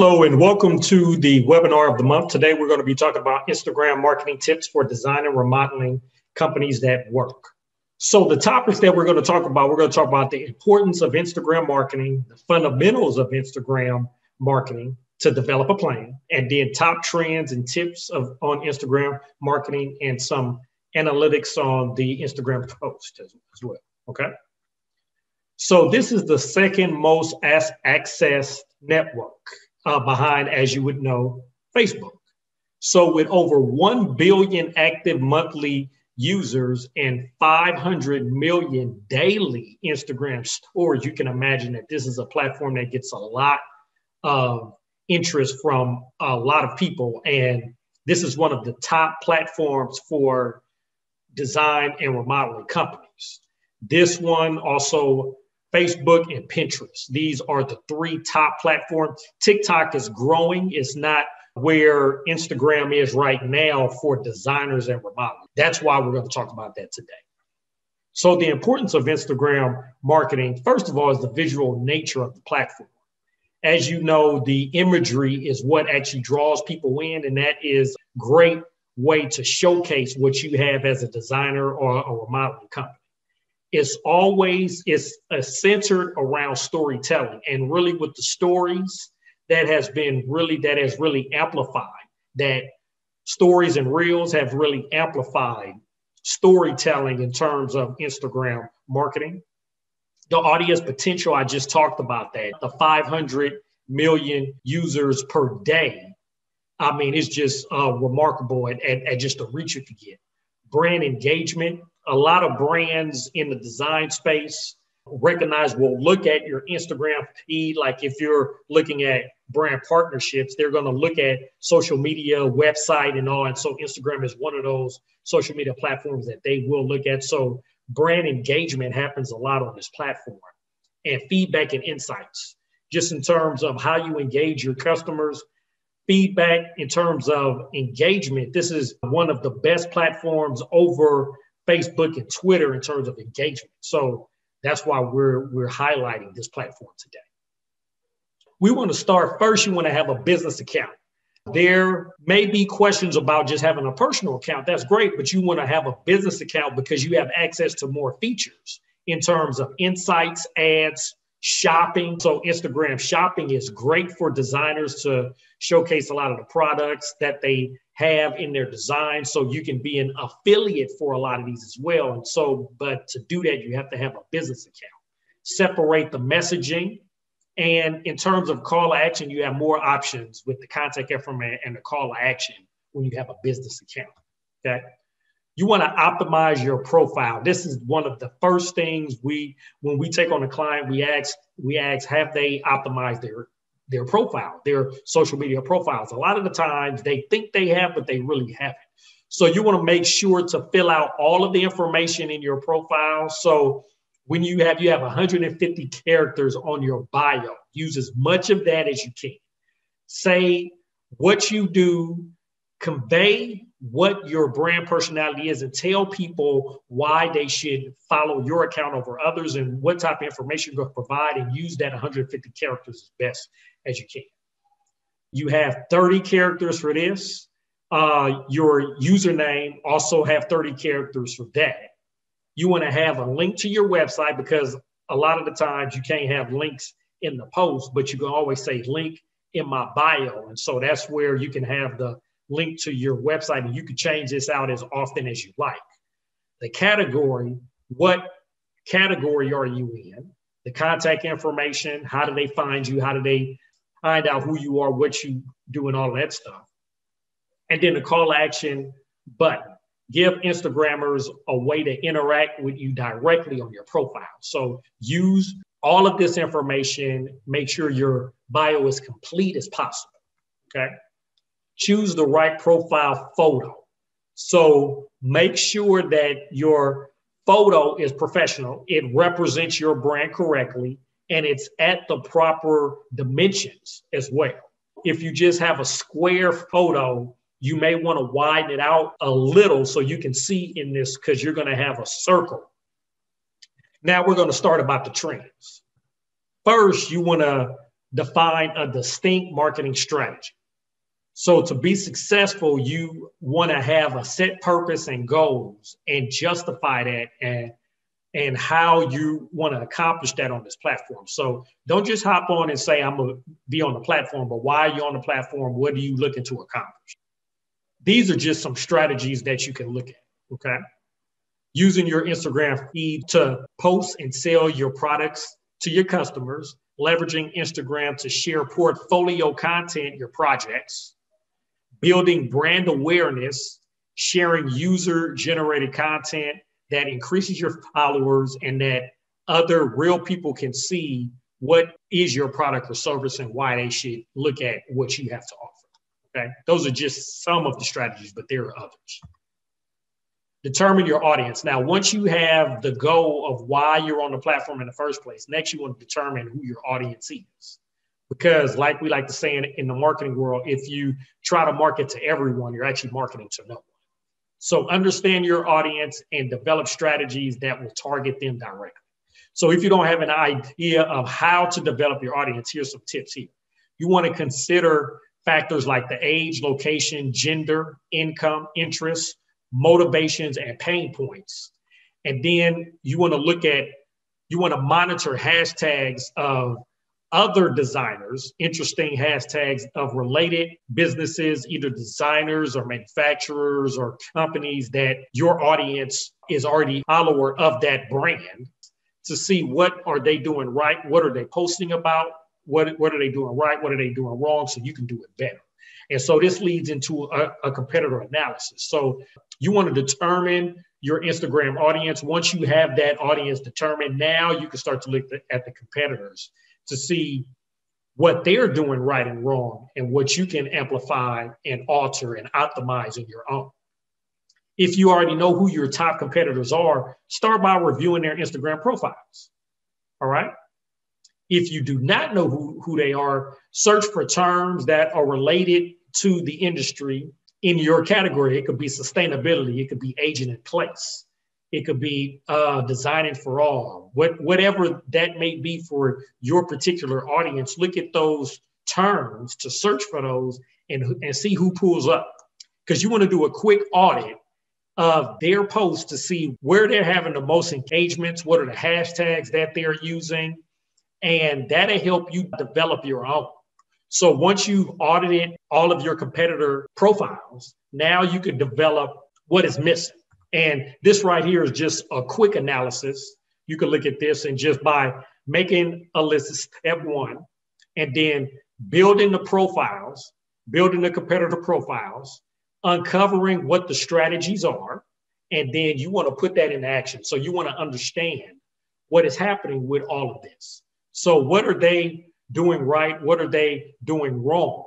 Hello, and welcome to the webinar of the month. Today, we're going to be talking about Instagram marketing tips for design and remodeling companies that work. So, the topics that we're going to talk about, we're going to talk about the importance of Instagram marketing, the fundamentals of Instagram marketing to develop a plan, and then top trends and tips of on Instagram marketing and some analytics on the Instagram post as, as well. Okay. So, this is the second most accessed network uh, behind, as you would know, Facebook. So, with over 1 billion active monthly users and 500 million daily Instagram stories, you can imagine that this is a platform that gets a lot of interest from a lot of people. And this is one of the top platforms for design and remodeling companies. This one also Facebook, and Pinterest. These are the three top platforms. TikTok is growing. It's not where Instagram is right now for designers and remodeling. That's why we're going to talk about that today. So, the importance of Instagram marketing, first of all, is the visual nature of the platform. As you know, the imagery is what actually draws people in, and that is great way to showcase what you have as a designer or a remodeling company it's always it's uh, centered around storytelling and really with the stories that has been really that has really amplified that stories and reels have really amplified storytelling in terms of instagram marketing. The audience potential i just talked about that the 500 million users per day. I mean it's just uh, remarkable at, at, at just the reach you could get. Brand engagement a lot of brands in the design space recognize will look at your Instagram feed. Like if you're looking at brand partnerships, they're going to look at social media, website, and all. And so Instagram is one of those social media platforms that they will look at. So brand engagement happens a lot on this platform and feedback and insights, just in terms of how you engage your customers. Feedback in terms of engagement. This is one of the best platforms over Facebook and Twitter in terms of engagement. So that's why we're we're highlighting this platform today. We want to start first. You want to have a business account. There may be questions about just having a personal account. That's great, but you want to have a business account because you have access to more features in terms of insights, ads, shopping. So Instagram shopping is great for designers to showcase a lot of the products that they have in their design. So you can be an affiliate for a lot of these as well. And so, but to do that, you have to have a business account. Separate the messaging. And in terms of call to action, you have more options with the contact information and the call to action when you have a business account. Okay. You want to optimize your profile. This is one of the first things we, when we take on a client, we ask, we ask, have they optimized their their profile, their social media profiles. A lot of the times they think they have, but they really haven't. So you want to make sure to fill out all of the information in your profile. So when you have you have 150 characters on your bio, use as much of that as you can. Say what you do, convey what your brand personality is, and tell people why they should follow your account over others and what type of information you're going to provide, and use that 150 characters as best as you can. You have 30 characters for this. Uh, your username also have 30 characters for that. You want to have a link to your website because a lot of the times you can't have links in the post, but you can always say link in my bio. And so that's where you can have the link to your website and you can change this out as often as you like. The category, what category are you in? The contact information, how do they find you? How do they find out who you are, what you do, and all that stuff. And then the call action button. Give Instagrammers a way to interact with you directly on your profile. So use all of this information, make sure your bio is complete as possible. Okay. Choose the right profile photo. So make sure that your photo is professional, it represents your brand correctly, and it's at the proper dimensions as well. If you just have a square photo, you may want to widen it out a little so you can see in this because you're going to have a circle. Now we're going to start about the trends. First, you want to define a distinct marketing strategy. So to be successful, you want to have a set purpose and goals and justify that and and how you want to accomplish that on this platform. So don't just hop on and say I'm gonna be on the platform, but why are you on the platform? What are you looking to accomplish? These are just some strategies that you can look at. Okay. Using your Instagram feed to post and sell your products to your customers, leveraging Instagram to share portfolio content, your projects, building brand awareness, sharing user generated content that increases your followers and that other real people can see what is your product or service and why they should look at what you have to offer. Okay. Those are just some of the strategies, but there are others. Determine your audience. Now, once you have the goal of why you're on the platform in the first place, next you want to determine who your audience is because like we like to say in, in the marketing world if you try to market to everyone you're actually marketing to no one so understand your audience and develop strategies that will target them directly. So if you don't have an idea of how to develop your audience here's some tips here. You want to consider factors like the age location gender income interests motivations and pain points. And then you want to look at you want to monitor hashtags of other designers, interesting hashtags of related businesses, either designers or manufacturers or companies that your audience is already follower of that brand to see what are they doing right, what are they posting about, what, what are they doing right, what are they doing wrong, so you can do it better. And so this leads into a, a competitor analysis. So you want to determine your Instagram audience. Once you have that audience determined, now you can start to look at the competitors to see what they're doing right and wrong and what you can amplify and alter and optimize in your own. If you already know who your top competitors are, start by reviewing their Instagram profiles. All right. If you do not know who, who they are, search for terms that are related to the industry in your category. It could be sustainability, it could be aging in place, it could be uh, designing for all, what, whatever that may be for your particular audience. Look at those terms to search for those and, and see who pulls up. Because you want to do a quick audit of their posts to see where they're having the most engagements, what are the hashtags that they're using, and that'll help you develop your own. So once you've audited all of your competitor profiles, now you can develop what is missing. And this right here is just a quick analysis. You can look at this and just by making a list, step one, and then building the profiles, building the competitor profiles, uncovering what the strategies are, and then you want to put that in action. So you want to understand what is happening with all of this. So what are they doing right? What are they doing wrong?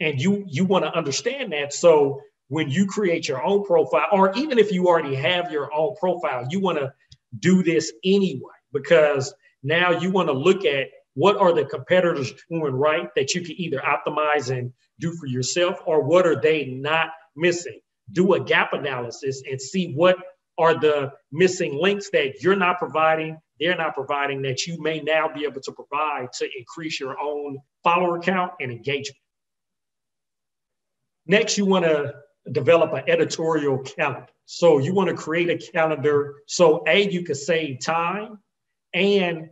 And you you want to understand that so when you create your own profile, or even if you already have your own profile, you want to do this anyway because now you want to look at what are the competitors doing right that you can either optimize and do for yourself, or what are they not missing? Do a gap analysis and see what are the missing links that you're not providing, they're not providing that you may now be able to provide to increase your own follower count and engagement. Next, you want to develop an editorial calendar. So you want to create a calendar so A, you can save time and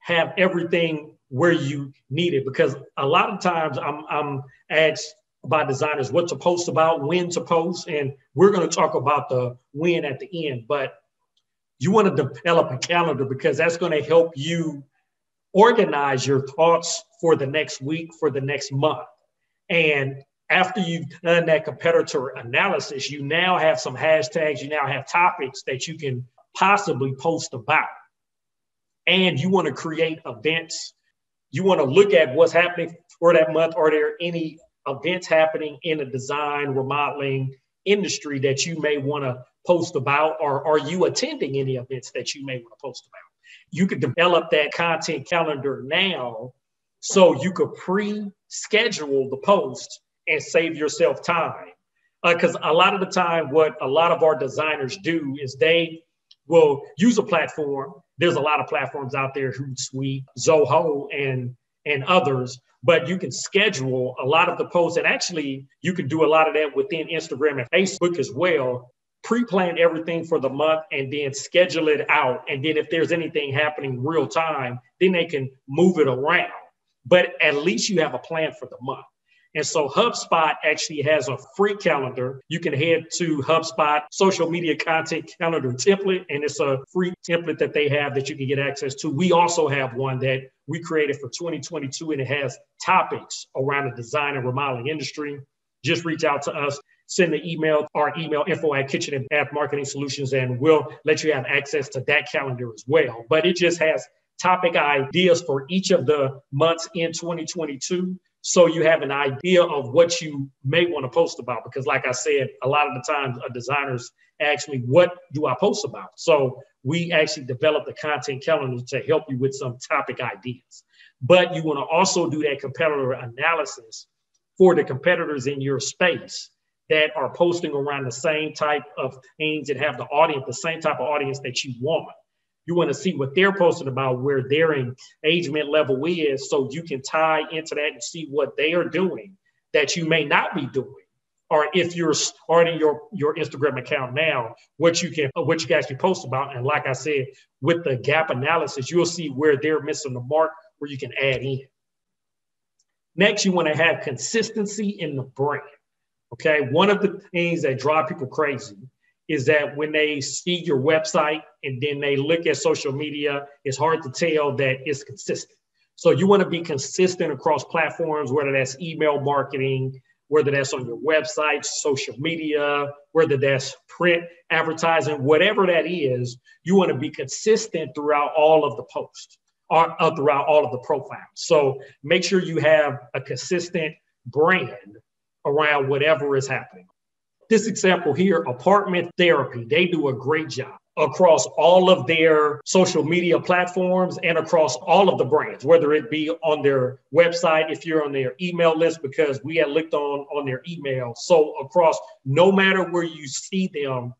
have everything where you need it. Because a lot of times I'm, I'm asked by designers what to post about, when to post, and we're going to talk about the when at the end. But you want to develop a calendar because that's going to help you organize your thoughts for the next week, for the next month. And after you've done that competitor analysis, you now have some hashtags, you now have topics that you can possibly post about. And you want to create events. You want to look at what's happening for that month. Are there any events happening in the design, remodeling industry that you may want to post about? Or are you attending any events that you may want to post about? You could develop that content calendar now so you could pre schedule the post and save yourself time. Because uh, a lot of the time, what a lot of our designers do is they will use a platform. There's a lot of platforms out there, Hootsuite, Zoho, and and others, but you can schedule a lot of the posts. And actually, you can do a lot of that within Instagram and Facebook as well. Pre plan everything for the month and then schedule it out. And then if there's anything happening real time, then they can move it around. But at least you have a plan for the month. And so HubSpot actually has a free calendar. You can head to HubSpot social media content calendar template, and it's a free template that they have that you can get access to. We also have one that we created for 2022, and it has topics around the design and remodeling industry. Just reach out to us. Send the email, our email info at Kitchen and Bath Marketing Solutions, and we'll let you have access to that calendar as well. But it just has topic ideas for each of the months in 2022 so you have an idea of what you may want to post about. Because like i said a lot of the times a uh, designers ask me what do i post about? So we actually developed a content calendar to help you with some topic ideas. But you want to also do that competitor analysis for the competitors in your space that are posting around the same type of things and have the audience the same type of audience that you want you want to see what they're posting about, where their engagement level is, so you can tie into that and see what they are doing that you may not be doing. Or if you're starting your, your Instagram account now, what you can uh, what you can actually post about. And like I said, with the gap analysis, you'll see where they're missing the mark, where you can add in. Next, you want to have consistency in the brand. Okay. One of the things that drive people crazy is that when they see your website and then they look at social media, it's hard to tell that it's consistent. So you want to be consistent across platforms, whether that's email marketing, whether that's on your website, social media, whether that's print advertising, whatever that is, you want to be consistent throughout all of the posts or uh, throughout all of the profiles. So make sure you have a consistent brand around whatever is happening this example here, apartment therapy, they do a great job across all of their social media platforms and across all of the brands, whether it be on their website, if you're on their email list, because we had looked on on their email. So across no matter where you see them,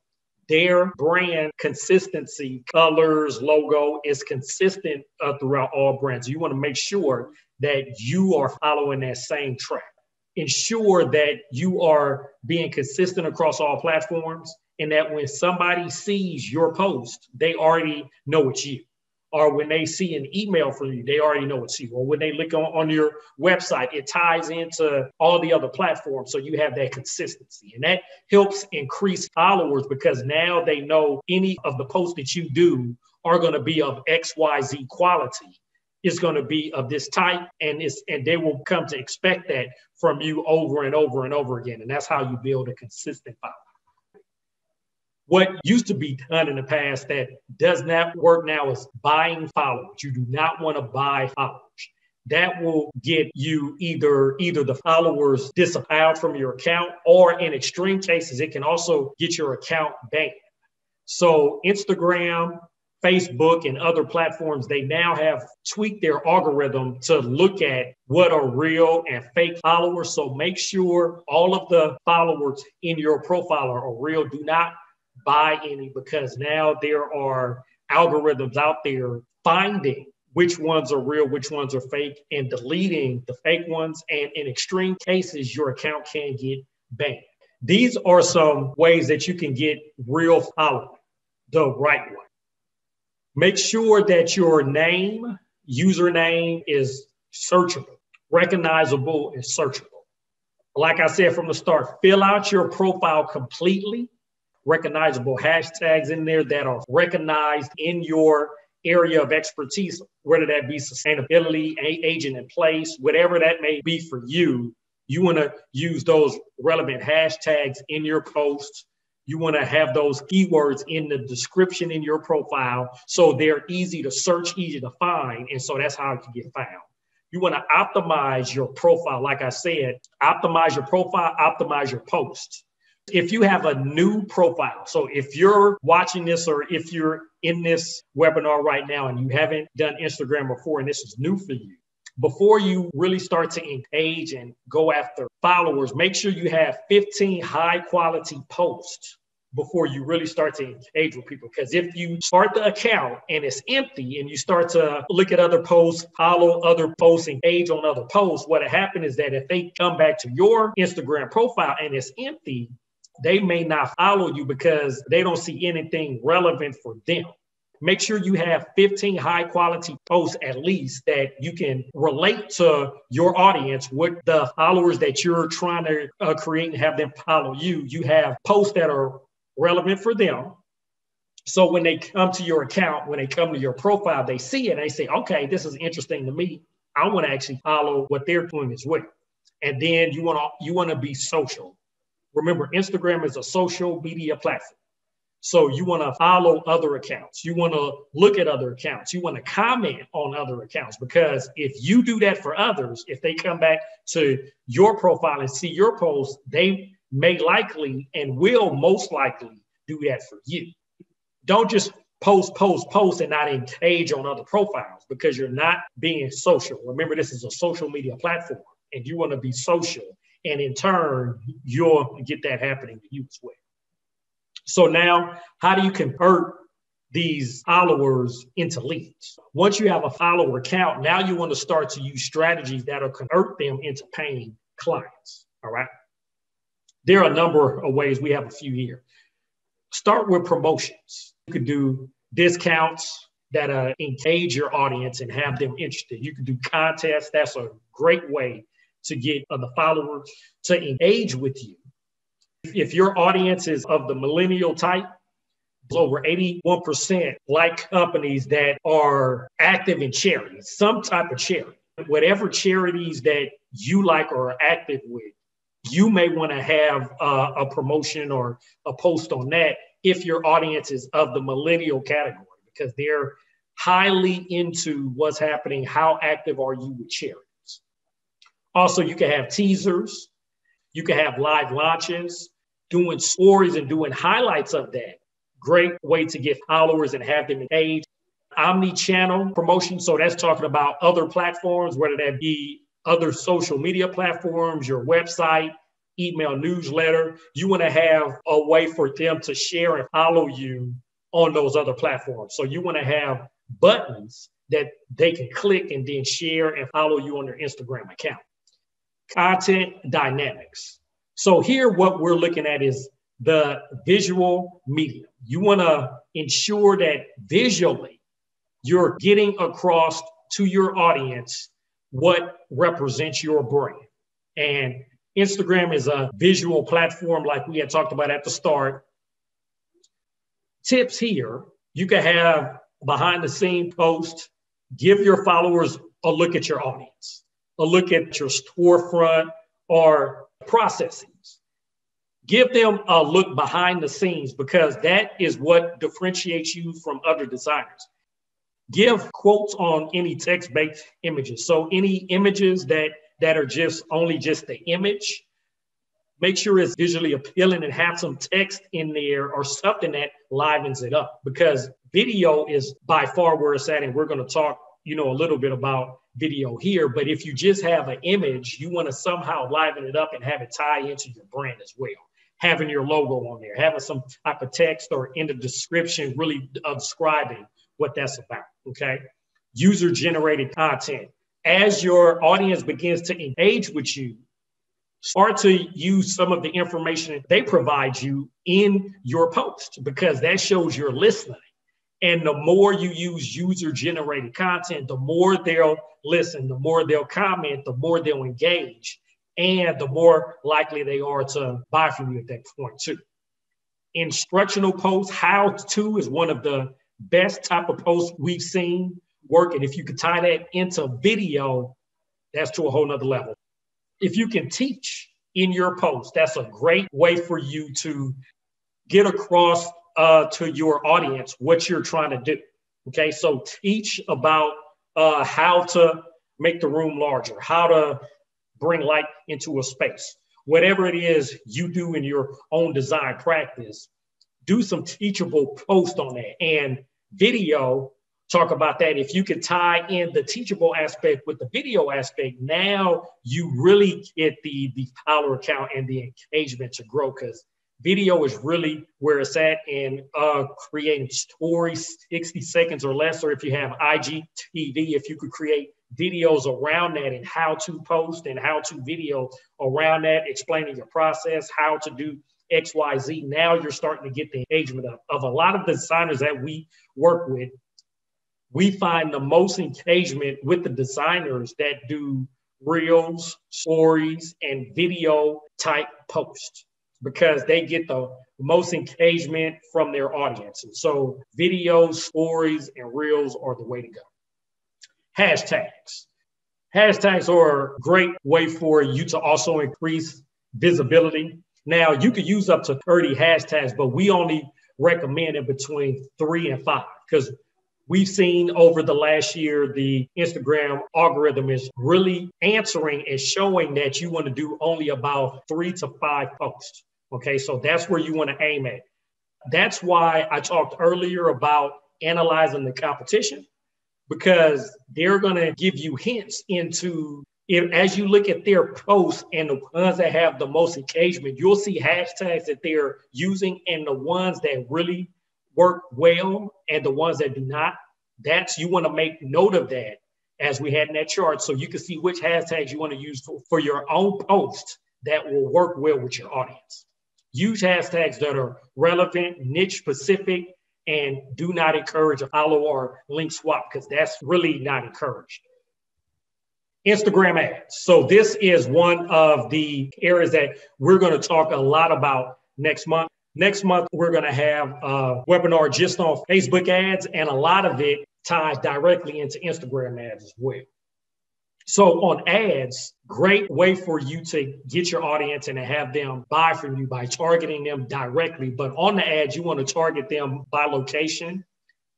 their brand consistency, colors, logo is consistent uh, throughout all brands. You want to make sure that you are following that same track ensure that you are being consistent across all platforms and that when somebody sees your post, they already know it's you. Or when they see an email from you, they already know it's you. Or when they look on, on your website, it ties into all the other platforms. So you have that consistency. And that helps increase followers because now they know any of the posts that you do are going to be of XYZ quality is going to be of this type and it's and they will come to expect that from you over and over and over again and that's how you build a consistent following what used to be done in the past that does not work now is buying followers. You do not want to buy followers. That will get you either either the followers disavowed from your account or in extreme cases it can also get your account banned. So instagram Facebook and other platforms, they now have tweaked their algorithm to look at what are real and fake followers. So make sure all of the followers in your profile are real. Do not buy any because now there are algorithms out there finding which ones are real, which ones are fake, and deleting the fake ones. And in extreme cases, your account can get banned. These are some ways that you can get real following the right way. Make sure that your name, username is searchable, recognizable, and searchable. Like I said from the start, fill out your profile completely. Recognizable hashtags in there that are recognized in your area of expertise, whether that be sustainability, aging in place, whatever that may be for you. You want to use those relevant hashtags in your posts you want to have those keywords in the description in your profile so they're easy to search, easy to find. And so that's how you get found. You want to optimize your profile. Like I said, optimize your profile, optimize your posts. If you have a new profile, so if you're watching this or if you're in this webinar right now and you haven't done Instagram before and this is new for you, before you really start to engage and go after followers, make sure you have 15 high quality posts before you really start to engage with people. Because if you start the account and it's empty and you start to look at other posts, follow other posts, engage on other posts, what happened is that if they come back to your Instagram profile and it's empty, they may not follow you because they don't see anything relevant for them. Make sure you have 15 high quality posts at least that you can relate to your audience with the followers that you're trying to uh, create and have them follow you. You have posts that are relevant for them. So when they come to your account, when they come to your profile, they see it and they say, okay, this is interesting to me. I want to actually follow what they're doing as well. And then you want to you want to be social. Remember, Instagram is a social media platform. So you want to follow other accounts. You want to look at other accounts. You want to comment on other accounts because if you do that for others, if they come back to your profile and see your post, they may likely and will most likely do that for you. Don't just post, post, post and not engage on other profiles because you're not being social. Remember, this is a social media platform and you want to be social. And in turn, you'll get that happening to you as well. So now, how do you convert these followers into leads? Once you have a follower account, now you want to start to use strategies that'll convert them into paying clients. All right. There are a number of ways. We have a few here. Start with promotions. You could do discounts that uh, engage your audience and have them interested. You can do contests. That's a great way to get uh, the followers to engage with you if your audience is of the millennial type, over 81% like companies that are active in charities, some type of charity. Whatever charities that you like or are active with, you may want to have uh, a promotion or a post on that if your audience is of the millennial category because they're highly into what's happening. How active are you with charities? Also, you can have teasers, you can have live launches, doing stories and doing highlights of that. Great way to get followers and have them engaged. Omni-channel promotion. So that's talking about other platforms, whether that be other social media platforms, your website, email newsletter. You want to have a way for them to share and follow you on those other platforms. So you want to have buttons that they can click and then share and follow you on their Instagram account. Content dynamics. So here, what we're looking at is the visual medium. You want to ensure that visually you're getting across to your audience what represents your brand. And Instagram is a visual platform, like we had talked about at the start. Tips here you can have behind the scene posts, give your followers a look at your audience, a look at your storefront or processes. Give them a look behind the scenes because that is what differentiates you from other designers. Give quotes on any text-based images. So any images that that are just only just the image, make sure it's visually appealing and have some text in there or something that livens it up because video is by far where it's at. And we're going to talk, you know, a little bit about video here. But if you just have an image, you want to somehow liven it up and have it tie into your brand as well. Having your logo on there, having some type of text or in the description, really describing what that's about. Okay. User generated content. As your audience begins to engage with you, start to use some of the information they provide you in your post because that shows you're listening and the more you use user generated content, the more they'll listen, the more they'll comment, the more they'll engage, and the more likely they are to buy from you at that point, too. Instructional posts, how to is one of the best type of posts we've seen work. And if you can tie that into video, that's to a whole nother level. If you can teach in your post, that's a great way for you to get across uh, to your audience what you're trying to do. Okay, so teach about uh, how to make the room larger, how to bring light into a space. Whatever it is you do in your own design practice, do some teachable post on that and video. Talk about that. If you can tie in the teachable aspect with the video aspect, now you really get the the follower count and the engagement to grow because Video is really where it's at in uh, creating stories, 60 seconds or less, or if you have IGTV, if you could create videos around that and how to post and how to video around that, explaining your process, how to do XYZ. Now you're starting to get the engagement of, of a lot of the designers that we work with. We find the most engagement with the designers that do reels, stories, and video type posts because they get the most engagement from their audience. And so videos, stories, and reels are the way to go. Hashtags. Hashtags are a great way for you to also increase visibility. Now, you could use up to 30 hashtags, but we only recommend it between three and five because we've seen over the last year the Instagram algorithm is really answering and showing that you want to do only about three to five posts. Okay, so that's where you want to aim at. That's why I talked earlier about analyzing the competition because they're going to give you hints into if, as you look at their posts and the ones that have the most engagement, you'll see hashtags that they're using and the ones that really work well and the ones that do not. That's you want to make note of that as we had in that chart so you can see which hashtags you want to use for, for your own post that will work well with your audience. Use hashtags that are relevant, niche specific, and do not encourage a follow or link swap because that's really not encouraged. Instagram ads. So this is one of the areas that we're going to talk a lot about next month. Next month, we're going to have a webinar just on Facebook ads, and a lot of it ties directly into Instagram ads as well. So on ads, great way for you to get your audience and to have them buy from you by targeting them directly. But on the ads, you want to target them by location,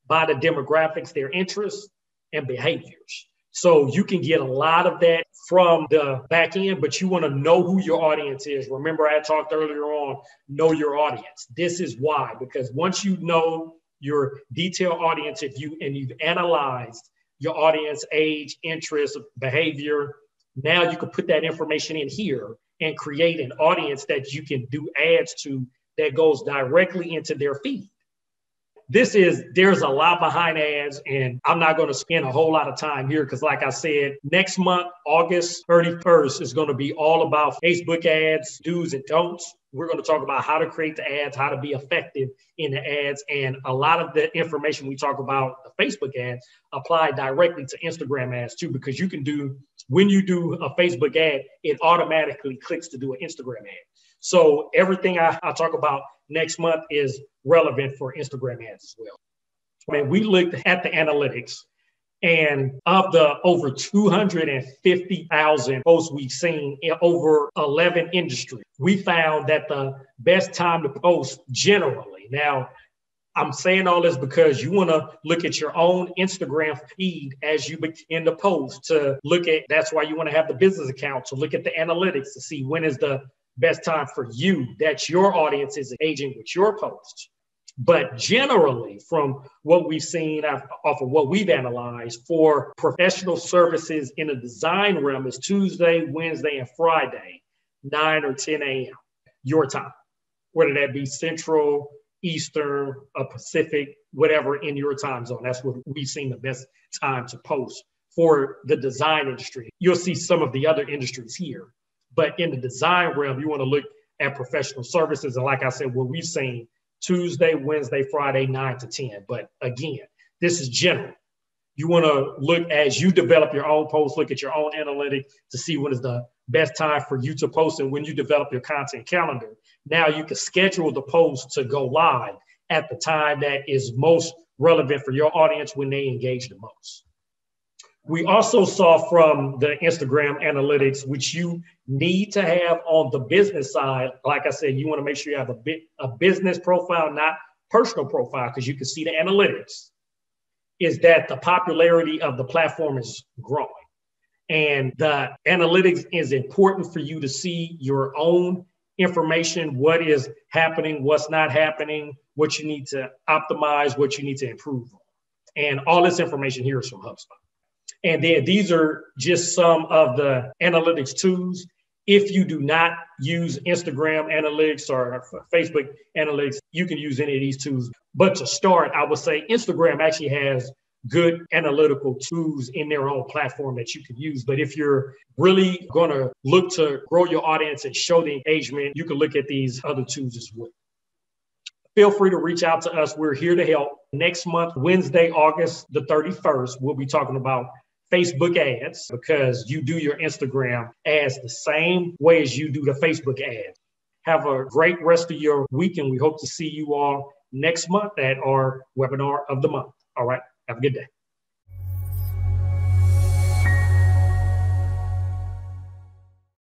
by the demographics, their interests, and behaviors. So you can get a lot of that from the back end, but you want to know who your audience is. Remember, I talked earlier on, know your audience. This is why, because once you know your detailed audience, if you and you've analyzed your audience age, interest, behavior. Now you can put that information in here and create an audience that you can do ads to that goes directly into their feed. This is, there's a lot behind ads, and I'm not going to spend a whole lot of time here because, like I said, next month, August 31st, is going to be all about Facebook ads, do's and don'ts. We're going to talk about how to create the ads, how to be effective in the ads. And a lot of the information we talk about, the Facebook ads, apply directly to Instagram ads too, because you can do, when you do a Facebook ad, it automatically clicks to do an Instagram ad. So everything I, I talk about next month is relevant for Instagram ads as well. I mean, we looked at the analytics and of the over 250,000 posts we've seen in over 11 industries, we found that the best time to post generally. Now, I'm saying all this because you want to look at your own Instagram feed as you begin to post to look at that's why you want to have the business account to look at the analytics to see when is the best time for you that your audience is engaging with your posts. But generally, from what we've seen off of what we've analyzed for professional services in the design realm is Tuesday, Wednesday, and Friday, 9 or 10 a.m. your time, whether that be Central, Eastern, or Pacific, whatever in your time zone. That's what we've seen the best time to post for the design industry. You'll see some of the other industries here, but in the design realm, you want to look at professional services. And like I said, what we've seen Tuesday, Wednesday, Friday, 9 to 10. But again, this is general. You want to look as you develop your own post, look at your own analytics to see what is the best time for you to post. And when you develop your content calendar, now you can schedule the post to go live at the time that is most relevant for your audience when they engage the most. We also saw from the Instagram analytics, which you need to have on the business side. Like I said, you want to make sure you have a bit a business profile, not personal profile, because you can see the analytics. Is that the popularity of the platform is growing, and the analytics is important for you to see your own information, what is happening, what's not happening, what you need to optimize, what you need to improve on, and all this information here is from HubSpot. And then these are just some of the analytics tools. If you do not use Instagram analytics or Facebook analytics, you can use any of these tools. But to start, I would say Instagram actually has good analytical tools in their own platform that you can use. But if you're really going to look to grow your audience and show the engagement, you can look at these other tools as well. Feel free to reach out to us. We're here to help. Next month, Wednesday, August the 31st, we'll be talking about Facebook ads because you do your Instagram ads the same way as you do the Facebook ads. Have a great rest of your week, and we hope to see you all next month at our webinar of the month. All right. Have a good day.